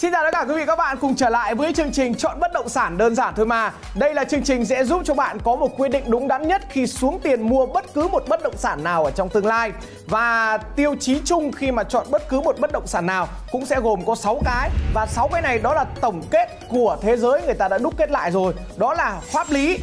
Xin chào tất cả quý vị các bạn cùng trở lại với chương trình chọn bất động sản đơn giản thôi mà. Đây là chương trình sẽ giúp cho bạn có một quyết định đúng đắn nhất khi xuống tiền mua bất cứ một bất động sản nào ở trong tương lai. Và tiêu chí chung khi mà chọn bất cứ một bất động sản nào cũng sẽ gồm có 6 cái và 6 cái này đó là tổng kết của thế giới người ta đã đúc kết lại rồi. Đó là pháp lý,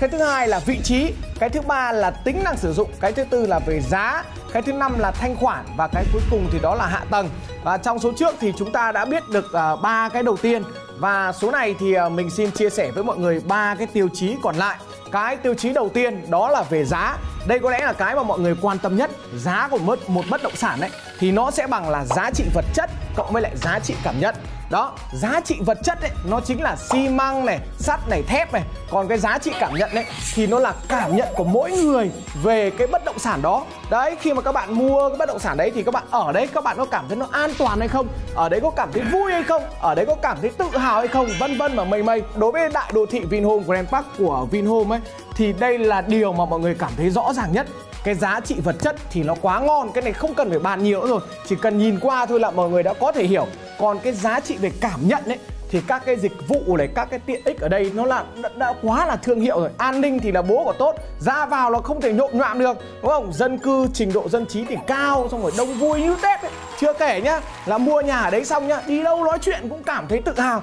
cái thứ hai là vị trí cái thứ ba là tính năng sử dụng cái thứ tư là về giá cái thứ năm là thanh khoản và cái cuối cùng thì đó là hạ tầng. Và trong số trước thì chúng ta đã biết được à, ba uh, cái đầu tiên. Và số này thì uh, mình xin chia sẻ với mọi người ba cái tiêu chí còn lại. Cái tiêu chí đầu tiên đó là về giá. Đây có lẽ là cái mà mọi người quan tâm nhất. Giá của một một bất động sản đấy thì nó sẽ bằng là giá trị vật chất cộng với lại giá trị cảm nhận đó, giá trị vật chất ấy, nó chính là xi măng này, sắt này, thép này. Còn cái giá trị cảm nhận ấy, thì nó là cảm nhận của mỗi người về cái bất động sản đó. Đấy, khi mà các bạn mua cái bất động sản đấy thì các bạn ở đấy, các bạn có cảm thấy nó an toàn hay không? Ở đấy có cảm thấy vui hay không? Ở đấy có cảm thấy tự hào hay không? Vân vân và mây mây. Đối với đại đô thị Vinhome, Grand Park của Vinhome ấy, thì đây là điều mà mọi người cảm thấy rõ ràng nhất. Cái giá trị vật chất thì nó quá ngon, cái này không cần phải bàn nhiều nữa rồi. Chỉ cần nhìn qua thôi là mọi người đã có thể hiểu còn cái giá trị về cảm nhận ấy thì các cái dịch vụ này các cái tiện ích ở đây nó là đã, đã quá là thương hiệu rồi. An ninh thì là bố của tốt ra vào là không thể nhộn nhạo được đúng không? Dân cư trình độ dân trí thì cao xong rồi đông vui như tết ấy. chưa kể nhá là mua nhà ở đấy xong nhá đi đâu nói chuyện cũng cảm thấy tự hào.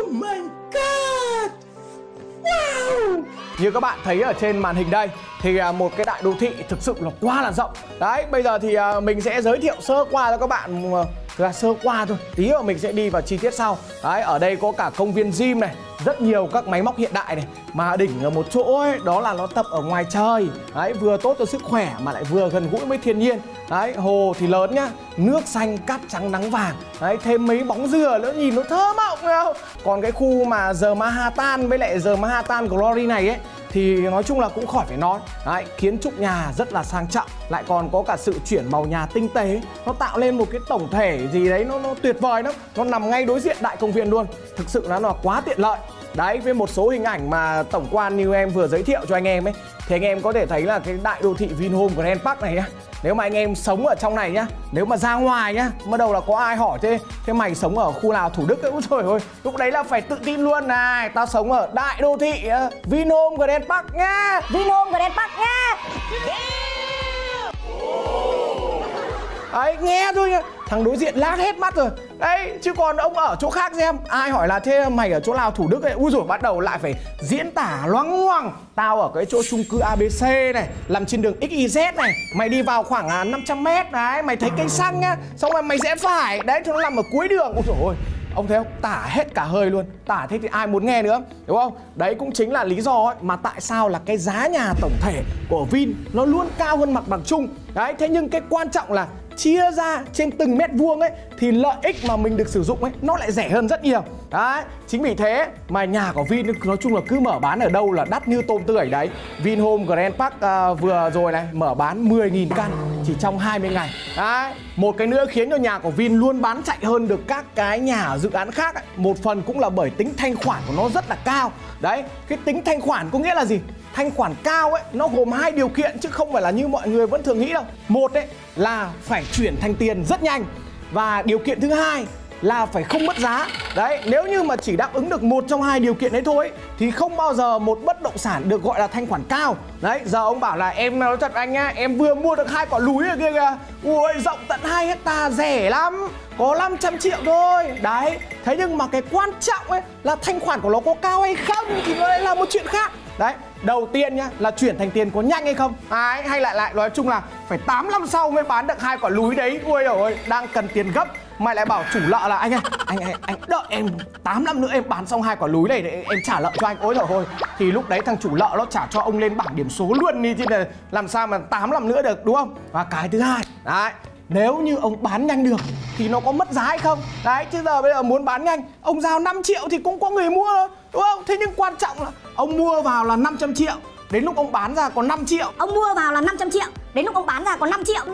Oh my god! Wow! Như các bạn thấy ở trên màn hình đây thì à, một cái đại đô thị thực sự là quá là rộng. Đấy bây giờ thì à, mình sẽ giới thiệu sơ qua cho các bạn là sơ qua thôi, tí nữa mình sẽ đi vào chi tiết sau. Đấy, ở đây có cả công viên gym này, rất nhiều các máy móc hiện đại này. Mà đỉnh ở một chỗ ấy, đó là nó tập ở ngoài trời. Đấy, vừa tốt cho sức khỏe mà lại vừa gần gũi với thiên nhiên. Đấy, hồ thì lớn nhá, nước xanh cát trắng nắng vàng. Đấy, thêm mấy bóng dừa nữa, nhìn nó thơ mộng không? Còn cái khu mà giờ Manhattan với lại giờ Manhattan Glory này ấy thì nói chung là cũng khỏi phải nói. Đấy, kiến trúc nhà rất là sang trọng, lại còn có cả sự chuyển màu nhà tinh tế. Nó tạo lên một cái tổng thể gì đấy nó nó tuyệt vời lắm. Nó nằm ngay đối diện đại công viên luôn. Thực sự nó là quá tiện lợi đấy với một số hình ảnh mà tổng quan như em vừa giới thiệu cho anh em ấy thì anh em có thể thấy là cái đại đô thị Vinhome Grand Park này nhá. Nếu mà anh em sống ở trong này nhá nếu mà ra ngoài nhá bắt đầu là có ai hỏi thế thế mày sống ở khu nào thủ đức ấy trời ơi lúc đấy là phải tự tin luôn này. Tao sống ở đại đô thị uh, Vinhome Grand Park nhá. Vinhome Grand Park nhá. Đấy, nghe thôi nhá Thằng đối diện lác hết mắt rồi. Đấy, chứ còn ông ở chỗ khác xem. Ai hỏi là thế mày ở chỗ nào Thủ Đức ấy. Ui rồi bắt đầu lại phải diễn tả loáng ngoằng. Tao ở cái chỗ chung cư ABC này Làm trên đường XYZ này. Mày đi vào khoảng à, 500 mét. Đấy, mày thấy cây xăng nhá. Xong rồi mày rẽ phải. Đấy, thì nó nằm ở cuối đường. Ôi rồi, ông thấy không? Tả hết cả hơi luôn. Tả thế thì ai muốn nghe nữa đúng không? Đấy cũng chính là lý do ấy mà tại sao là cái giá nhà tổng thể của Vin nó luôn cao hơn mặt bằng chung. Đấy thế nhưng cái quan trọng là chia ra trên từng mét vuông ấy thì lợi ích mà mình được sử dụng ấy nó lại rẻ hơn rất nhiều. Đấy chính vì thế mà nhà của Vin nói chung là cứ mở bán ở đâu là đắt như tôm tươi đấy. Vinhome Grand Park uh, vừa rồi này mở bán 10.000 căn chỉ trong 20 ngày. Đấy một cái nữa khiến cho nhà của Vin luôn bán chạy hơn được các cái nhà ở dự án khác ấy. một phần cũng là bởi tính thanh khoản của nó rất là cao. Đấy cái tính thanh khoản có nghĩa là gì? Thanh khoản cao ấy, nó gồm hai điều kiện chứ không phải là như mọi người vẫn thường nghĩ đâu. Một ấy, là phải chuyển thành tiền rất nhanh. Và điều kiện thứ hai là phải không mất giá. Đấy, nếu như mà chỉ đáp ứng được một trong hai điều kiện đấy thôi thì không bao giờ một bất động sản được gọi là thanh khoản cao. Đấy, giờ ông bảo là em, nói thật anh nhá, em vừa mua được hai quả núi ở kia kìa. Ui, rộng tận 2 hecta, rẻ lắm. Có 500 triệu thôi. Đấy, thế nhưng mà cái quan trọng ấy là thanh khoản của nó có cao hay không thì nó lại là một chuyện khác đấy đầu tiên nhá là chuyển thành tiền có nhanh hay không? À, hay lại lại nói chung là phải 8 năm sau mới bán được hai quả núi đấy. Ui ôi đang cần tiền gấp. Mày lại bảo chủ nợ là anh ơi anh anh anh đợi em 8 năm nữa em bán xong hai quả núi này để em trả nợ cho anh. Ôi trời ơi thì lúc đấy thằng chủ nợ nó trả cho ông lên bảng điểm số luôn đi chứ là làm sao mà 8 năm nữa được đúng không? Và cái thứ hai đấy nếu như ông bán nhanh được thì nó có mất giá hay không? Đấy, chứ giờ bây giờ muốn bán nhanh, ông giao 5 triệu thì cũng có người mua thôi đúng không? Thế nhưng quan trọng là ông mua vào là 500 triệu, đến lúc ông bán ra còn 5 triệu. Ông mua vào là 500 triệu, Đến lúc ông bán ra còn 5 triệu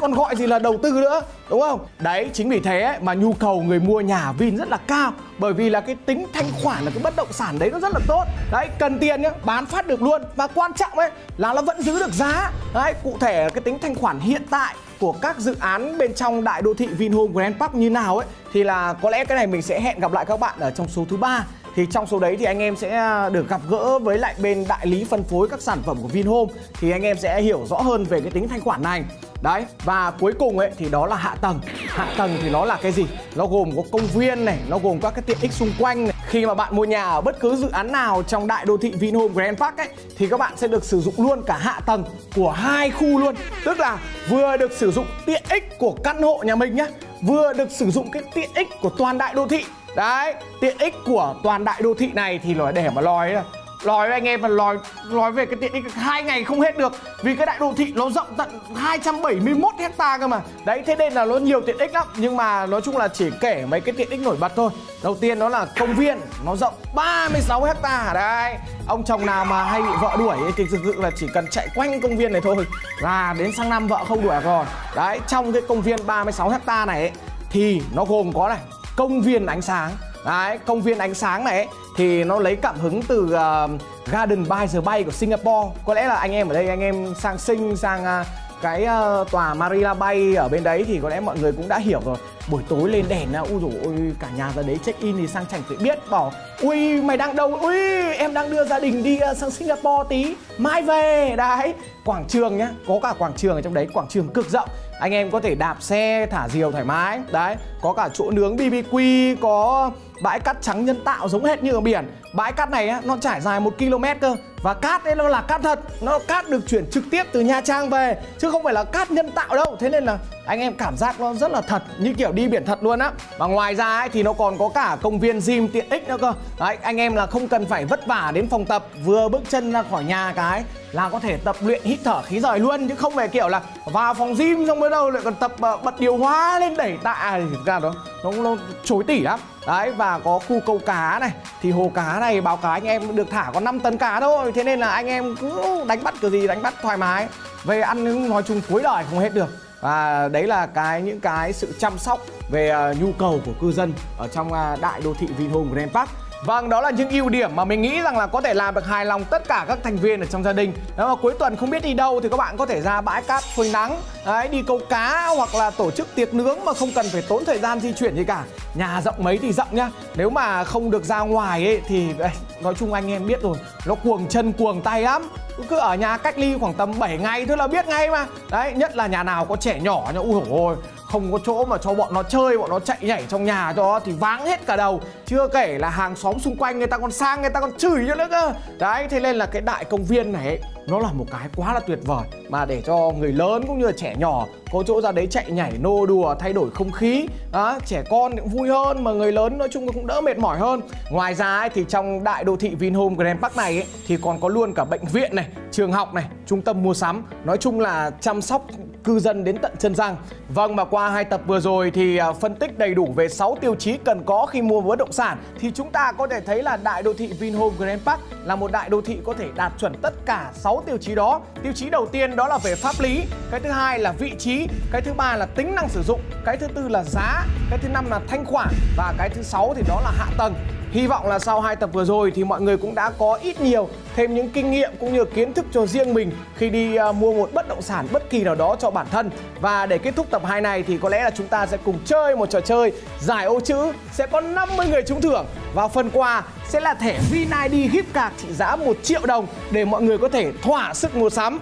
còn gọi gì là đầu tư nữa đúng không? Đấy chính vì thế ấy, mà nhu cầu người mua nhà Vin rất là cao bởi vì là cái tính thanh khoản là cái bất động sản đấy nó rất là tốt. Đấy cần tiền nhá bán phát được luôn. Và quan trọng ấy là nó vẫn giữ được giá. Đấy cụ thể là cái tính thanh khoản hiện tại của các dự án bên trong đại đô thị Vinhome Grand Park như nào ấy thì là có lẽ cái này mình sẽ hẹn gặp lại các bạn ở trong số thứ ba thì trong số đấy thì anh em sẽ à, được gặp gỡ với lại bên đại lý phân phối các sản phẩm của Vinhome. Thì anh em sẽ hiểu rõ hơn về cái tính thanh khoản này. Đấy và cuối cùng ấy thì đó là hạ tầng. Hạ tầng thì nó là cái gì? Nó gồm có công viên này, nó gồm các cái tiện ích xung quanh này. Khi mà bạn mua nhà ở bất cứ dự án nào trong đại đô thị Vinhome Grand Park ấy Thì các bạn sẽ được sử dụng luôn cả hạ tầng của hai khu luôn. Tức là vừa được sử dụng tiện ích của căn hộ nhà mình nhá Vừa được sử dụng cái tiện ích của toàn đại đô thị. Đấy, tiện ích của toàn đại đô thị này thì nó để mà nói là lòi với anh em mà lòi lòi về cái tiện ích hai ngày không hết được. Vì cái đại đô thị nó rộng tận 271 hecta cơ mà. Đấy thế nên là nó nhiều tiện ích lắm. Nhưng mà nói chung là chỉ kể mấy cái tiện ích nổi bật thôi. Đầu tiên nó là công viên nó rộng 36 hecta. Đấy ông chồng nào mà hay bị vợ đuổi thì thực sự là chỉ cần chạy quanh công viên này thôi. Là đến sang năm vợ không đuổi rồi. Đấy trong cái công viên 36 hecta này ấy, thì nó gồm có này công viên ánh sáng. Đấy, công viên ánh sáng này ấy, thì nó lấy cảm hứng từ uh, Garden by the Bay của Singapore. Có lẽ là anh em ở đây anh em sang sinh sang uh, cái uh, tòa Marina Bay ở bên đấy thì có lẽ mọi người cũng đã hiểu rồi. Buổi tối lên đèn à, ui dồi ôi cả nhà ra đấy check in thì sang chảnh phải biết. Bảo ui mày đang đâu? Ui em đang đưa gia đình đi uh, sang Singapore tí. Mai về. Đấy quảng trường nhá có cả quảng trường ở trong đấy quảng trường cực rộng. Anh em có thể đạp xe thả diều thoải mái. Đấy có cả chỗ nướng BBQ có bãi cát trắng nhân tạo giống hết như ở biển. Bãi cát này á, nó trải dài một km cơ và cát đấy nó là cát thật. Nó cát được chuyển trực tiếp từ nha trang về chứ không phải là cát nhân tạo đâu. Thế nên là anh em cảm giác nó rất là thật như kiểu đi biển thật luôn á. Và ngoài ra ấy, thì nó còn có cả công viên gym tiện ích nữa cơ. Đấy anh em là không cần phải vất vả đến phòng tập vừa bước chân ra khỏi nhà cái là có thể tập luyện hít thở khí rời luôn. Chứ không phải kiểu là vào phòng gym xong mới đâu lại còn tập uh, bật điều hòa lên đẩy tạ. Thì thực ra đó nó, nó chối tỉ lắm. Đấy và có khu câu cá này. Thì hồ cá này báo cáo anh em được thả có 5 tấn cá thôi thế nên là anh em cứ đánh bắt kiểu gì đánh bắt thoải mái. Về ăn nói chung cuối đời không hết được. Và đấy là cái, những cái sự chăm sóc về à, nhu cầu của cư dân ở trong à, đại đô thị Vinhome Grand Park Vâng, đó là những ưu điểm mà mình nghĩ rằng là có thể làm được hài lòng tất cả các thành viên ở trong gia đình. Nếu mà cuối tuần không biết đi đâu thì các bạn có thể ra bãi cát phơi nắng, đấy, đi câu cá hoặc là tổ chức tiệc nướng mà không cần phải tốn thời gian di chuyển gì cả. Nhà rộng mấy thì rộng nhá. Nếu mà không được ra ngoài ấy thì đây, nói chung anh em biết rồi, nó cuồng chân cuồng tay lắm. Cứ ở nhà cách ly khoảng tầm 7 ngày thôi là biết ngay mà. Đấy, nhất là nhà nào có trẻ nhỏ nhá. Ui dồi ôi, không có chỗ mà cho bọn nó chơi bọn nó chạy nhảy trong nhà cho thì váng hết cả đầu. Chưa kể là hàng xóm xung quanh người ta còn sang người ta còn chửi nữa cơ. Đấy thế nên là cái đại công viên này ấy, nó là một cái quá là tuyệt vời mà để cho người lớn cũng như là trẻ nhỏ có chỗ ra đấy chạy nhảy nô đùa thay đổi không khí. À, trẻ con cũng vui hơn mà người lớn nói chung cũng đỡ mệt mỏi hơn. Ngoài ra ấy, thì trong đại đô thị Vinhome Grand Park này ấy, thì còn có luôn cả bệnh viện này trường học này trung tâm mua sắm. Nói chung là chăm sóc cư dân đến tận chân răng. Vâng mà qua qua hai tập vừa rồi thì à, phân tích đầy đủ về 6 tiêu chí cần có khi mua bất động sản thì chúng ta có thể thấy là đại đô thị Vinhome Grand Park là một đại đô thị có thể đạt chuẩn tất cả 6 tiêu chí đó. Tiêu chí đầu tiên đó là về pháp lý, cái thứ hai là vị trí, cái thứ ba là tính năng sử dụng, cái thứ tư là giá, cái thứ năm là thanh khoản và cái thứ sáu thì đó là hạ tầng. Hy vọng là sau hai tập vừa rồi thì mọi người cũng đã có ít nhiều, thêm những kinh nghiệm cũng như kiến thức cho riêng mình khi đi à, mua một bất động sản bất kỳ nào đó cho bản thân. Và để kết thúc tập 2 này thì có lẽ là chúng ta sẽ cùng chơi một trò chơi giải ô chữ, sẽ có 50 người trúng thưởng và phần quà sẽ là thẻ VinID gift card trị giá 1 triệu đồng để mọi người có thể thỏa sức mua sắm.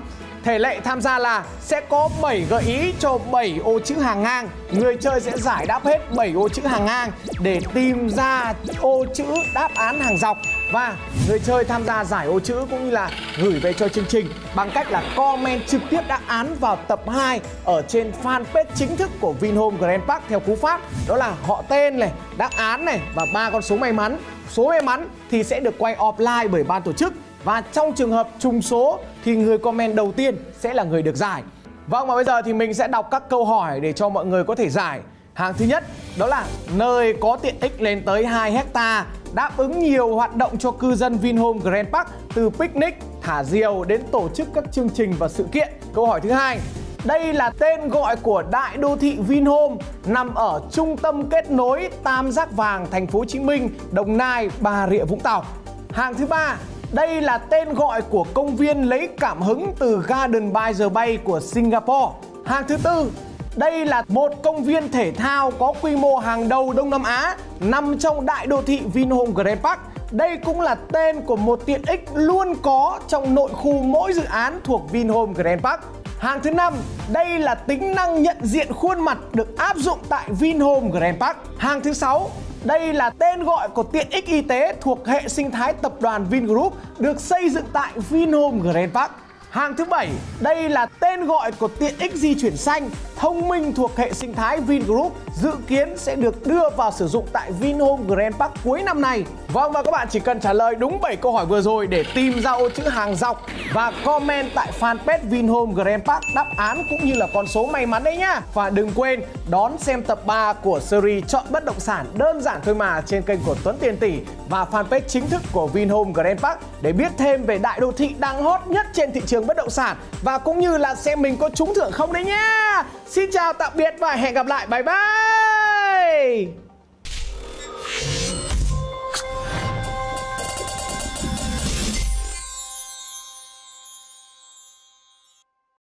Thể lệ tham gia là sẽ có 7 gợi ý cho 7 ô chữ hàng ngang. Người chơi sẽ giải đáp hết 7 ô chữ hàng ngang để tìm ra ô chữ đáp án hàng dọc. Và người chơi tham gia giải ô chữ cũng như là gửi về cho chương trình bằng cách là comment trực tiếp đáp án vào tập 2 ở trên fanpage chính thức của Vinhome Grand Park theo cú pháp. Đó là họ tên này, đáp án này và ba con số may mắn. Số may mắn thì sẽ được quay offline bởi ban tổ chức. Và trong trường hợp trùng số thì người comment đầu tiên sẽ là người được giải. Vâng và bây giờ thì mình sẽ đọc các câu hỏi để cho mọi người có thể giải. Hàng thứ nhất đó là nơi có tiện ích lên tới 2 hecta đáp ứng nhiều hoạt động cho cư dân Vinhome Grand Park từ picnic, thả diều đến tổ chức các chương trình và sự kiện. Câu hỏi thứ hai, đây là tên gọi của đại đô thị Vinhome nằm ở trung tâm kết nối Tam Giác Vàng, thành phố Hồ Chí Minh, Đồng Nai, Bà Rịa Vũng Tàu. Hàng thứ ba, đây là tên gọi của công viên lấy cảm hứng từ Garden by the Bay của Singapore. Hàng thứ tư, đây là một công viên thể thao có quy mô hàng đầu Đông Nam Á nằm trong đại đô thị Vinhome Grand Park. Đây cũng là tên của một tiện ích luôn có trong nội khu mỗi dự án thuộc Vinhome Grand Park. Hàng thứ năm, đây là tính năng nhận diện khuôn mặt được áp dụng tại Vinhome Grand Park. Hàng thứ sáu, đây là tên gọi của tiện ích y tế thuộc hệ sinh thái tập đoàn Vingroup được xây dựng tại Vinhome Grand Park. Hàng thứ bảy, đây là tên gọi của tiện ích di chuyển xanh thông minh thuộc hệ sinh thái Vingroup dự kiến sẽ được đưa vào sử dụng tại Vinhome Grand Park cuối năm nay. Vâng và các bạn chỉ cần trả lời đúng 7 câu hỏi vừa rồi để tìm ra ô chữ hàng dọc và comment tại fanpage Vinhome Grand Park đáp án cũng như là con số may mắn đấy nhá. Và đừng quên đón xem tập 3 của series chọn bất động sản đơn giản thôi mà trên kênh của Tuấn Tiền Tỷ và fanpage chính thức của Vinhome Grand Park để biết thêm về đại đô thị đang hot nhất trên thị trường bất động sản và cũng như là xem mình có trúng thưởng không đấy nhá. Xin chào, tạm biệt và hẹn gặp lại. Bye bye.